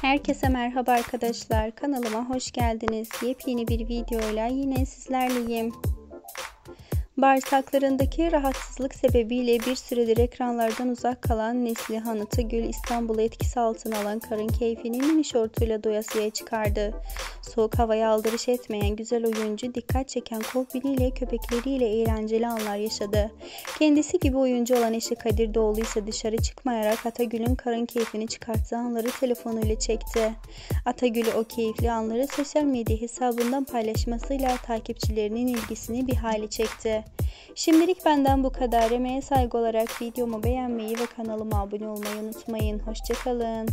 Herkese merhaba arkadaşlar. Kanalıma hoş geldiniz. Yepyeni bir videoyla yine sizlerleyim. Bağırsaklarındaki rahatsızlık sebebiyle bir süredir ekranlardan uzak kalan Neslihan Atıgül İstanbul'u etkisi altına alan karın keyfini mini şortuyla doyasıya çıkardı. Soğuk havaya aldırış etmeyen güzel oyuncu dikkat çeken kombiniyle köpekleriyle eğlenceli anlar yaşadı. Kendisi gibi oyuncu olan eşi Kadir Doğulu ise dışarı çıkmayarak Atagül'ün karın keyfini çıkarttığı anları telefonuyla çekti. Atagül o keyifli anları sosyal medya hesabından paylaşmasıyla takipçilerinin ilgisini bir hale çekti. Şimdilik benden bu kadar. Emeğe saygı olarak videomu beğenmeyi ve kanalıma abone olmayı unutmayın. Hoşçakalın.